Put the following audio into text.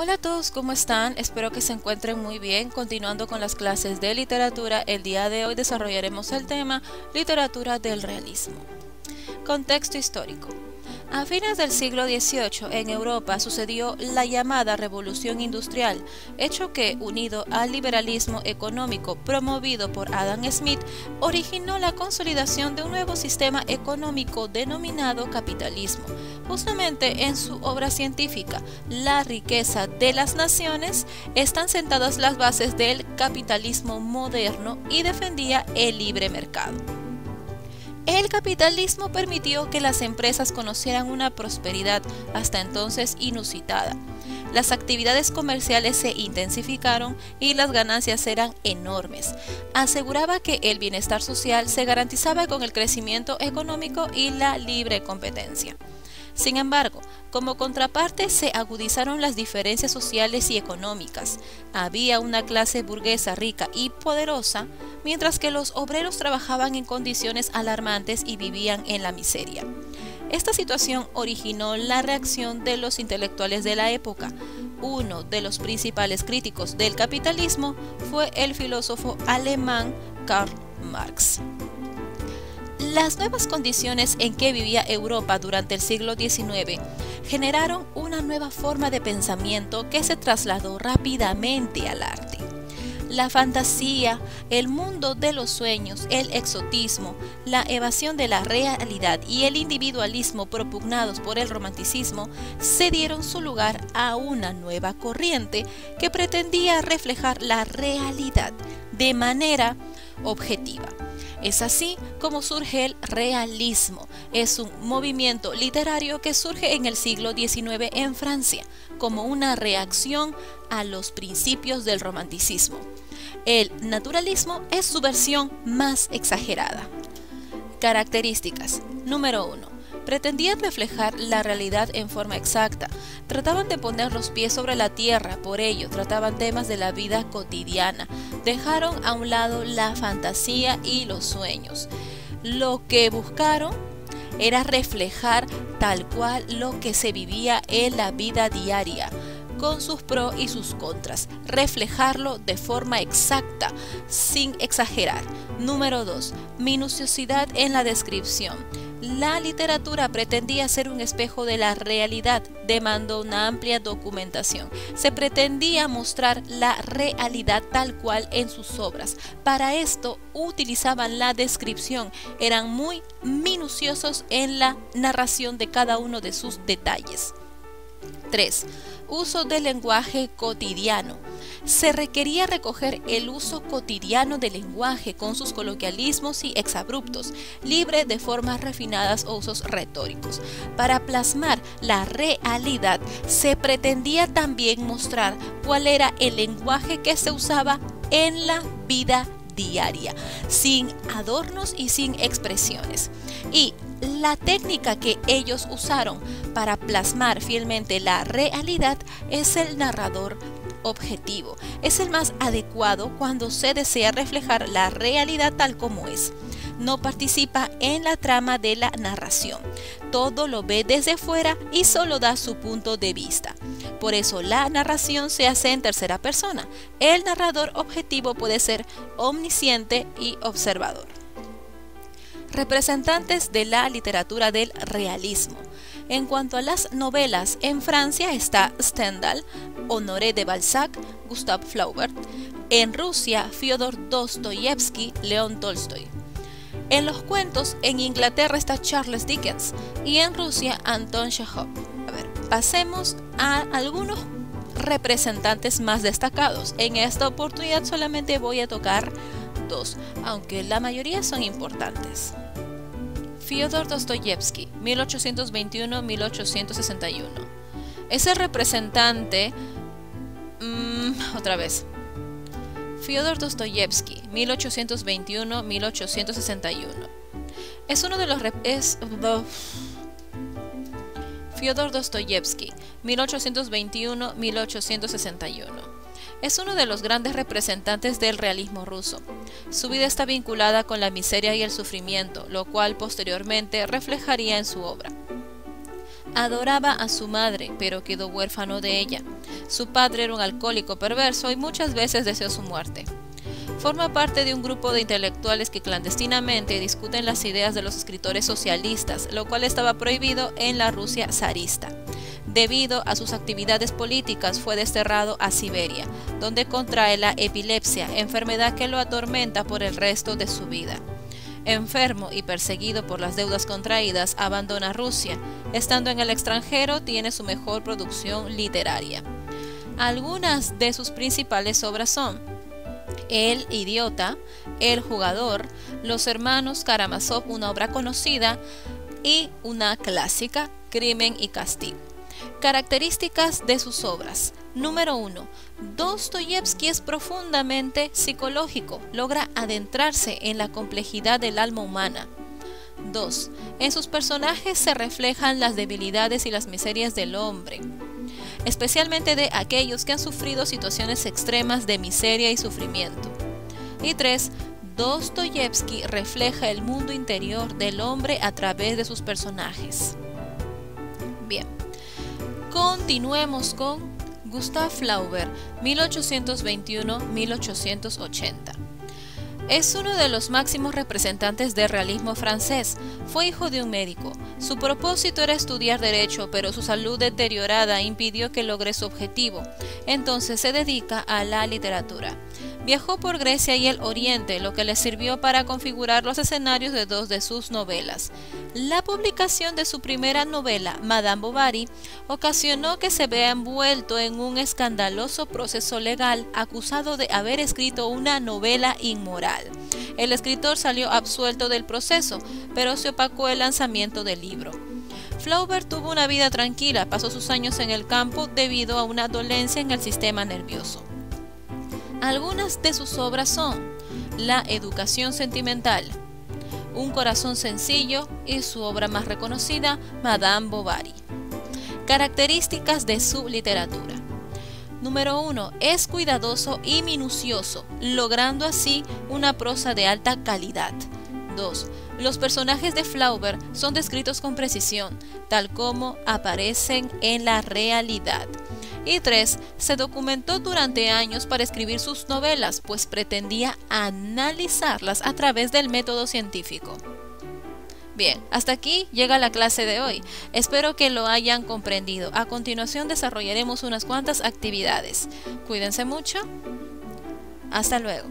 Hola a todos, ¿cómo están? Espero que se encuentren muy bien. Continuando con las clases de literatura, el día de hoy desarrollaremos el tema Literatura del Realismo. Contexto histórico. A fines del siglo XVIII en Europa sucedió la llamada Revolución Industrial, hecho que, unido al liberalismo económico promovido por Adam Smith, originó la consolidación de un nuevo sistema económico denominado capitalismo. Justamente en su obra científica, La riqueza de las naciones, están sentadas las bases del capitalismo moderno y defendía el libre mercado. El capitalismo permitió que las empresas conocieran una prosperidad hasta entonces inusitada. Las actividades comerciales se intensificaron y las ganancias eran enormes. Aseguraba que el bienestar social se garantizaba con el crecimiento económico y la libre competencia. Sin embargo, como contraparte se agudizaron las diferencias sociales y económicas. Había una clase burguesa rica y poderosa, mientras que los obreros trabajaban en condiciones alarmantes y vivían en la miseria. Esta situación originó la reacción de los intelectuales de la época. Uno de los principales críticos del capitalismo fue el filósofo alemán Karl Marx. Las nuevas condiciones en que vivía Europa durante el siglo XIX generaron una nueva forma de pensamiento que se trasladó rápidamente al arte. La fantasía, el mundo de los sueños, el exotismo, la evasión de la realidad y el individualismo propugnados por el romanticismo se dieron su lugar a una nueva corriente que pretendía reflejar la realidad de manera objetiva. Es así como surge el realismo. Es un movimiento literario que surge en el siglo XIX en Francia como una reacción a los principios del romanticismo. El naturalismo es su versión más exagerada. Características. Número 1 pretendían reflejar la realidad en forma exacta. Trataban de poner los pies sobre la tierra, por ello trataban temas de la vida cotidiana. Dejaron a un lado la fantasía y los sueños. Lo que buscaron era reflejar tal cual lo que se vivía en la vida diaria con sus pros y sus contras, reflejarlo de forma exacta, sin exagerar. Número 2. Minuciosidad en la descripción. La literatura pretendía ser un espejo de la realidad, demandó una amplia documentación. Se pretendía mostrar la realidad tal cual en sus obras. Para esto utilizaban la descripción, eran muy minuciosos en la narración de cada uno de sus detalles. 3. Uso del lenguaje cotidiano. Se requería recoger el uso cotidiano del lenguaje con sus coloquialismos y exabruptos, libre de formas refinadas o usos retóricos. Para plasmar la realidad, se pretendía también mostrar cuál era el lenguaje que se usaba en la vida diaria, sin adornos y sin expresiones. Y la técnica que ellos usaron para plasmar fielmente la realidad es el narrador objetivo. Es el más adecuado cuando se desea reflejar la realidad tal como es. No participa en la trama de la narración. Todo lo ve desde fuera y solo da su punto de vista. Por eso la narración se hace en tercera persona. El narrador objetivo puede ser omnisciente y observador representantes de la literatura del realismo. En cuanto a las novelas, en Francia está Stendhal, Honoré de Balzac, Gustave Flaubert. En Rusia, Fyodor Dostoyevsky, León Tolstoy. En los cuentos, en Inglaterra está Charles Dickens y en Rusia, Anton Chekhov. Pasemos a algunos representantes más destacados. En esta oportunidad solamente voy a tocar aunque la mayoría son importantes. Fyodor Dostoyevsky, 1821-1861. Es el representante... Mm, otra vez. Fyodor Dostoyevsky, 1821-1861. Es uno de los... Es, Fyodor Dostoyevsky, 1821-1861 es uno de los grandes representantes del realismo ruso. Su vida está vinculada con la miseria y el sufrimiento, lo cual posteriormente reflejaría en su obra. Adoraba a su madre, pero quedó huérfano de ella. Su padre era un alcohólico perverso y muchas veces deseó su muerte. Forma parte de un grupo de intelectuales que clandestinamente discuten las ideas de los escritores socialistas, lo cual estaba prohibido en la Rusia zarista. Debido a sus actividades políticas fue desterrado a Siberia, donde contrae la epilepsia, enfermedad que lo atormenta por el resto de su vida. Enfermo y perseguido por las deudas contraídas, abandona Rusia. Estando en el extranjero, tiene su mejor producción literaria. Algunas de sus principales obras son El idiota, El jugador, Los hermanos Karamazov, una obra conocida, y una clásica, Crimen y castigo. Características de sus obras. Número 1. Dostoyevsky es profundamente psicológico, logra adentrarse en la complejidad del alma humana. 2. En sus personajes se reflejan las debilidades y las miserias del hombre, especialmente de aquellos que han sufrido situaciones extremas de miseria y sufrimiento. Y 3. Dostoyevsky refleja el mundo interior del hombre a través de sus personajes. Bien. Continuemos con Gustave Flaubert, 1821-1880. Es uno de los máximos representantes del realismo francés. Fue hijo de un médico. Su propósito era estudiar derecho, pero su salud deteriorada impidió que logre su objetivo. Entonces se dedica a la literatura. Viajó por Grecia y el Oriente, lo que le sirvió para configurar los escenarios de dos de sus novelas. La publicación de su primera novela, Madame Bovary, ocasionó que se vea envuelto en un escandaloso proceso legal acusado de haber escrito una novela inmoral. El escritor salió absuelto del proceso, pero se opacó el lanzamiento del libro. Flaubert tuvo una vida tranquila, pasó sus años en el campo debido a una dolencia en el sistema nervioso. Algunas de sus obras son La educación sentimental, Un corazón sencillo y su obra más reconocida, Madame Bovary. Características de su literatura. Número 1. Es cuidadoso y minucioso, logrando así una prosa de alta calidad. 2. Los personajes de Flaubert son descritos con precisión, tal como aparecen en la realidad. Y 3. Se documentó durante años para escribir sus novelas, pues pretendía analizarlas a través del método científico. Bien, hasta aquí llega la clase de hoy. Espero que lo hayan comprendido. A continuación desarrollaremos unas cuantas actividades. Cuídense mucho. Hasta luego.